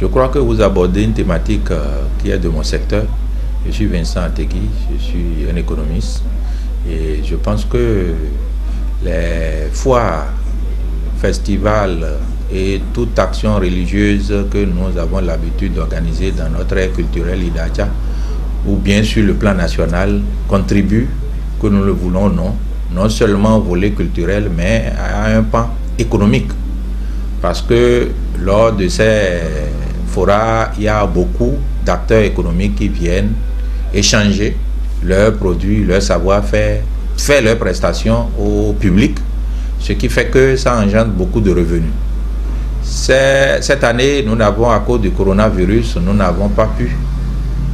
Je crois que vous abordez une thématique euh, qui est de mon secteur. Je suis Vincent Ategui, je suis un économiste et je pense que les foires, festivals et toute action religieuse que nous avons l'habitude d'organiser dans notre ère culturelle Idacha ou bien sur le plan national contribuent, que nous le voulons ou non, non seulement au volet culturel, mais à un pan économique. Parce que lors de ces il y a beaucoup d'acteurs économiques qui viennent échanger leurs produits, leur savoir-faire, faire leurs prestations au public, ce qui fait que ça engendre beaucoup de revenus. Cette année, nous n'avons, à cause du coronavirus, nous n'avons pas pu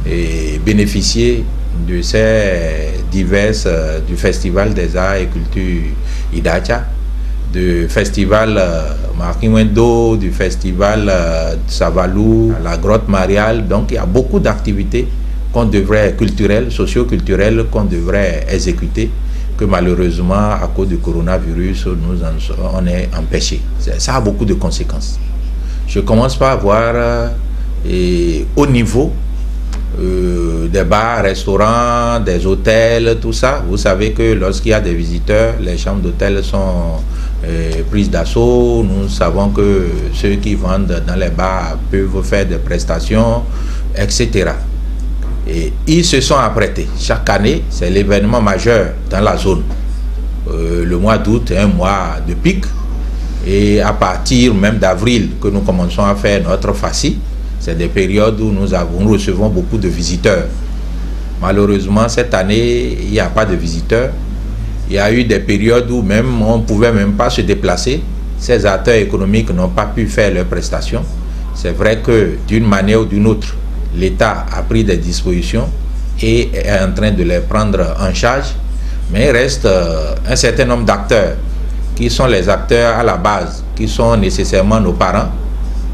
eh, bénéficier de ces diverses, euh, du Festival des Arts et Culture Idacha, du Festival euh, du Festival euh, Savalou, la Grotte Mariale. Donc il y a beaucoup d'activités qu'on devrait, culturelles, socio-culturelles, qu'on devrait exécuter, que malheureusement, à cause du coronavirus, nous en, on est empêché. Ça a beaucoup de conséquences. Je commence par voir euh, au niveau euh, des bars, restaurants, des hôtels, tout ça. Vous savez que lorsqu'il y a des visiteurs, les chambres d'hôtel sont euh, prises d'assaut. Nous savons que ceux qui vendent dans les bars peuvent faire des prestations, etc. Et ils se sont apprêtés. Chaque année, c'est l'événement majeur dans la zone. Euh, le mois d'août est un mois de pic. Et à partir même d'avril que nous commençons à faire notre FACI, c'est des périodes où nous, recevons beaucoup de visiteurs. Malheureusement, cette année, il n'y a pas de visiteurs. Il y a eu des périodes où même on ne pouvait même pas se déplacer. Ces acteurs économiques n'ont pas pu faire leurs prestations. C'est vrai que d'une manière ou d'une autre, l'État a pris des dispositions et est en train de les prendre en charge. Mais il reste euh, un certain nombre d'acteurs qui sont les acteurs à la base, qui sont nécessairement nos parents,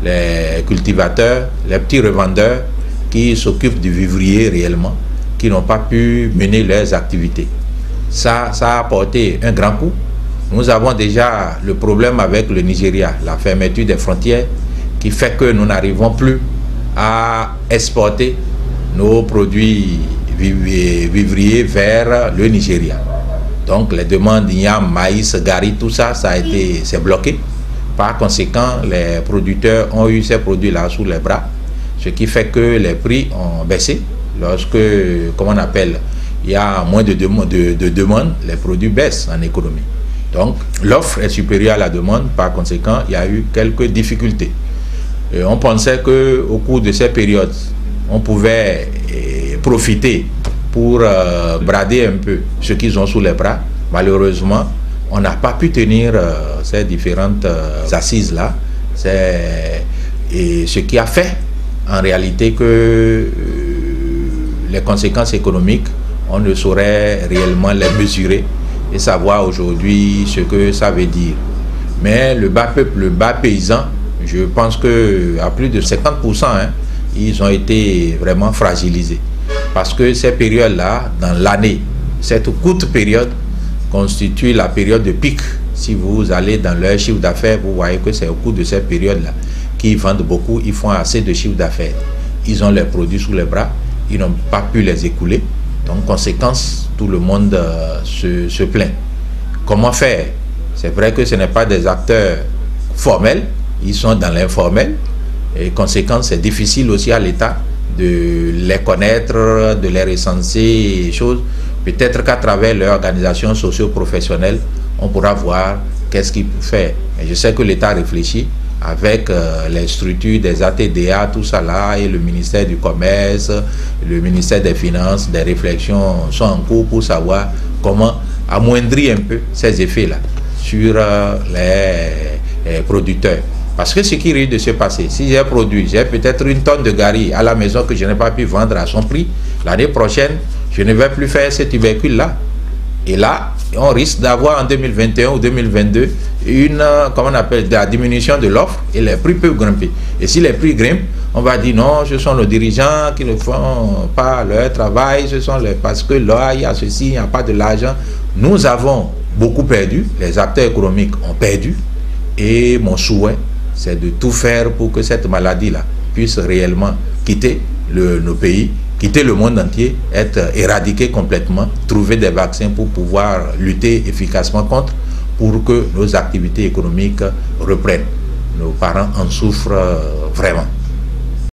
les cultivateurs, les petits revendeurs qui s'occupent du vivrier réellement, qui n'ont pas pu mener leurs activités. Ça, a apporté un grand coup. Nous avons déjà le problème avec le Nigeria, la fermeture des frontières, qui fait que nous n'arrivons plus à exporter nos produits vivriers vers le Nigeria. Donc les demandes yam, maïs, gari, tout ça, ça a été, bloqué. Par conséquent, les producteurs ont eu ces produits-là sous les bras, ce qui fait que les prix ont baissé. Lorsque, comment on appelle, il y a moins de, de, demandes, les produits baissent en économie. Donc, l'offre est supérieure à la demande, par conséquent, il y a eu quelques difficultés. on pensait qu'au cours de ces périodes, on pouvait eh, profiter pour euh, brader un peu ce qu'ils ont sous les bras. Malheureusement, on n'a pas pu tenir euh, ces différentes euh, assises-là. Ce qui a fait en réalité que euh, les conséquences économiques, on ne saurait réellement les mesurer et savoir aujourd'hui ce que ça veut dire. Mais le bas peuple, le bas paysan, je pense que à plus de 50%, hein, ils ont été vraiment fragilisés. Parce que ces périodes-là, dans l'année, cette courte période, constitue la période de pic. Si vous allez dans leur chiffre d'affaires, vous voyez que c'est au cours de cette période-là qu'ils vendent beaucoup, ils font assez de chiffre d'affaires. Ils ont leurs produits sous les bras, ils n'ont pas pu les écouler. Donc, conséquence, tout le monde euh, se, plaint. Comment faire? C'est vrai que ce n'est pas des acteurs formels, ils sont dans l'informel. Et conséquence, c'est difficile aussi à l'État de les connaître, de les recenser, et choses. Peut-être qu'à travers leur organisation socio-professionnelle, on pourra voir qu'est-ce qu'il peut faire. Et je sais que l'État réfléchit avec euh, les structures des ATDA, tout ça là, et le ministère du Commerce, le ministère des Finances, des réflexions sont en cours pour savoir comment amoindrir un peu ces effets-là sur euh, les, producteurs. Parce que ce qui risque de se passer, si j'ai produit, j'ai peut-être une tonne de gari à la maison que je n'ai pas pu vendre à son prix, l'année prochaine, je ne vais plus faire ce tubercule-là. Et là, on risque d'avoir en 2021 ou 2022 une, comment on appelle, la diminution de l'offre et les prix peuvent grimper. Et si les prix grimpent, on va dire non, ce sont nos dirigeants qui ne font pas leur travail, ce sont les, parce que là, il y a ceci, il n'y a pas de l'argent. Nous avons beaucoup perdu, les acteurs économiques ont perdu, et mon souhait, c'est de tout faire pour que cette maladie-là puissent réellement quitter nos pays, quitter le monde entier, être éradiqués complètement, trouver des vaccins pour pouvoir lutter efficacement contre, pour que nos activités économiques reprennent. Nos parents en souffrent vraiment.